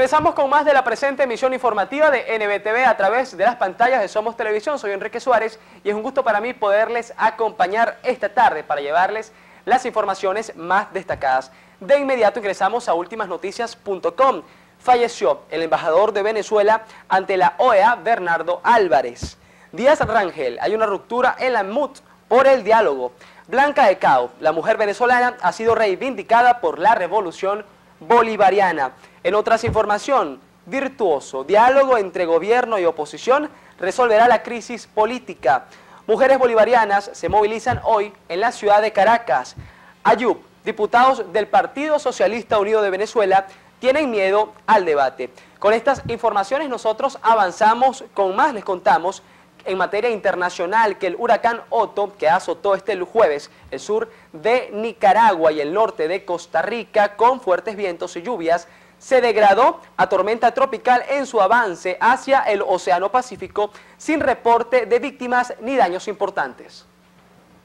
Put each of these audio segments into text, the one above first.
Regresamos con más de la presente emisión informativa de NBTV a través de las pantallas de Somos Televisión. Soy Enrique Suárez y es un gusto para mí poderles acompañar esta tarde para llevarles las informaciones más destacadas. De inmediato ingresamos a ultimasnoticias.com. Falleció el embajador de Venezuela ante la OEA, Bernardo Álvarez. Díaz Rangel, hay una ruptura en la MUT por el diálogo. Blanca Ecao, la mujer venezolana, ha sido reivindicada por la revolución bolivariana. En otras información, virtuoso, diálogo entre gobierno y oposición resolverá la crisis política. Mujeres bolivarianas se movilizan hoy en la ciudad de Caracas. Ayub, diputados del Partido Socialista Unido de Venezuela, tienen miedo al debate. Con estas informaciones nosotros avanzamos con más, les contamos en materia internacional que el huracán Otto, que azotó este jueves el sur de Nicaragua y el norte de Costa Rica con fuertes vientos y lluvias, se degradó a tormenta tropical en su avance hacia el Océano Pacífico sin reporte de víctimas ni daños importantes.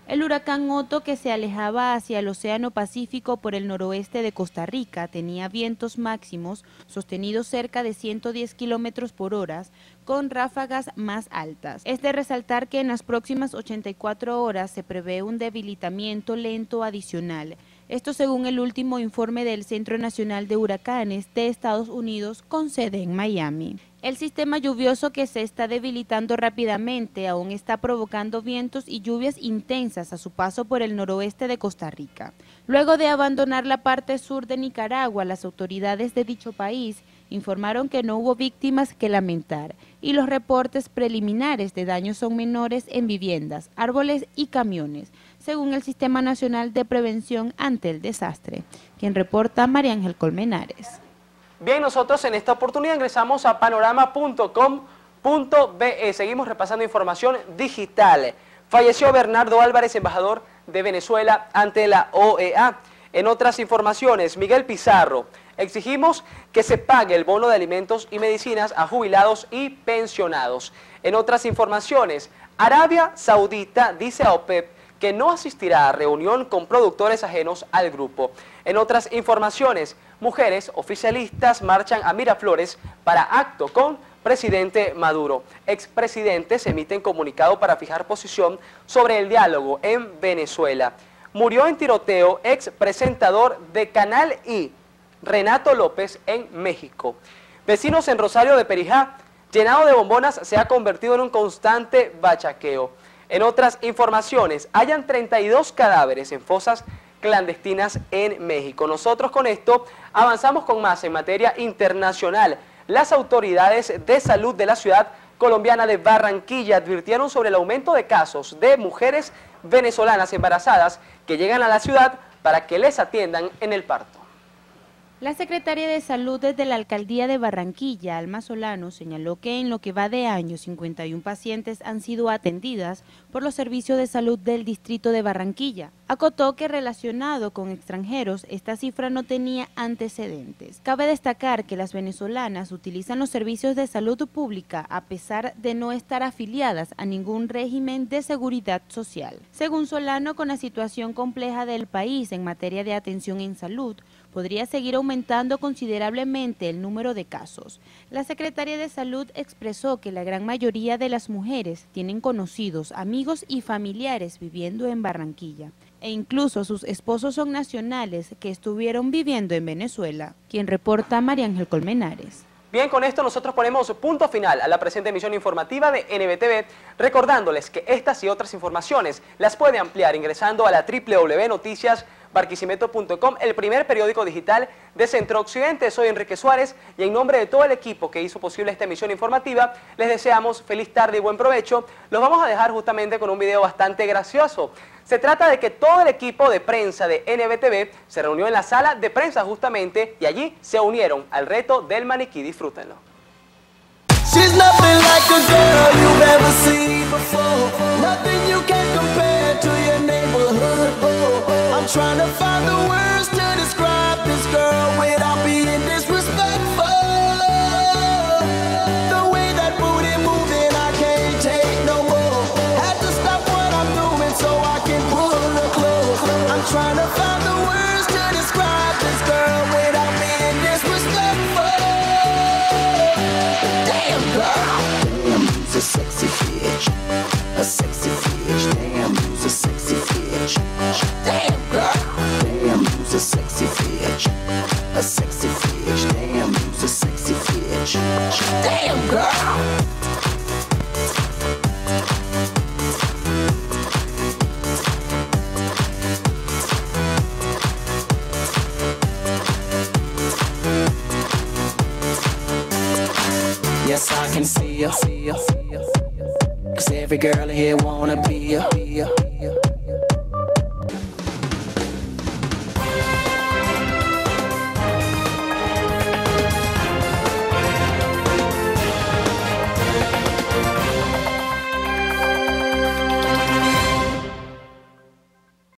El huracán Otto, que se alejaba hacia el Océano Pacífico por el noroeste de Costa Rica, tenía vientos máximos sostenidos cerca de 110 kilómetros por hora, con ráfagas más altas. Es de resaltar que en las próximas 84 horas se prevé un debilitamiento lento adicional. Esto según el último informe del Centro Nacional de Huracanes de Estados Unidos con sede en Miami. El sistema lluvioso que se está debilitando rápidamente aún está provocando vientos y lluvias intensas a su paso por el noroeste de Costa Rica. Luego de abandonar la parte sur de Nicaragua, las autoridades de dicho país informaron que no hubo víctimas que lamentar y los reportes preliminares de daños son menores en viviendas, árboles y camiones, según el Sistema Nacional de Prevención ante el Desastre, quien reporta María Ángel Colmenares. Bien, nosotros en esta oportunidad ingresamos a panorama.com.be. Seguimos repasando información digital. Falleció Bernardo Álvarez, embajador de Venezuela ante la OEA. En otras informaciones, Miguel Pizarro, exigimos que se pague el bono de alimentos y medicinas a jubilados y pensionados. En otras informaciones, Arabia Saudita dice a OPEP que no asistirá a reunión con productores ajenos al grupo. En otras informaciones, mujeres oficialistas marchan a Miraflores para acto con presidente Maduro. Expresidentes emiten comunicado para fijar posición sobre el diálogo en Venezuela. Murió en tiroteo ex presentador de Canal I, Renato López, en México. Vecinos en Rosario de Perijá, llenado de bombonas, se ha convertido en un constante bachaqueo. En otras informaciones, hayan 32 cadáveres en fosas clandestinas en México. Nosotros con esto avanzamos con más en materia internacional. Las autoridades de salud de la ciudad colombiana de Barranquilla advirtieron sobre el aumento de casos de mujeres venezolanas embarazadas que llegan a la ciudad para que les atiendan en el parto. La secretaria de Salud desde la Alcaldía de Barranquilla, Alma Solano, señaló que en lo que va de año 51 pacientes han sido atendidas por los servicios de salud del distrito de Barranquilla. Acotó que relacionado con extranjeros esta cifra no tenía antecedentes. Cabe destacar que las venezolanas utilizan los servicios de salud pública a pesar de no estar afiliadas a ningún régimen de seguridad social. Según Solano, con la situación compleja del país en materia de atención en salud, podría seguir aumentando considerablemente el número de casos. La secretaria de Salud expresó que la gran mayoría de las mujeres tienen conocidos, amigos y familiares viviendo en Barranquilla e incluso sus esposos son nacionales que estuvieron viviendo en Venezuela, quien reporta María Ángel Colmenares. Bien, con esto nosotros ponemos punto final a la presente emisión informativa de NBTV, recordándoles que estas y otras informaciones las puede ampliar ingresando a la www.noticias.com barquisimeto.com, el primer periódico digital de Centro Occidente. Soy Enrique Suárez y en nombre de todo el equipo que hizo posible esta emisión informativa, les deseamos feliz tarde y buen provecho. Los vamos a dejar justamente con un video bastante gracioso. Se trata de que todo el equipo de prensa de NBTV se reunió en la sala de prensa justamente y allí se unieron al reto del maniquí. Disfrútenlo. I'm trying to find the words to describe this girl without being disrespectful. The way that booty moving, I can't take no more. Had to stop what I'm doing so I can pull her close. I'm trying to find the words to describe this girl without being disrespectful. Damn girl, damn, you's a sexy bitch, a sexy bitch. Damn, she's a sexy bitch. Damn a sexy bitch. A sexy bitch. Damn, you's a sexy bitch. Damn, girl. Yes, I can see ya. Cause every girl here wanna be ya.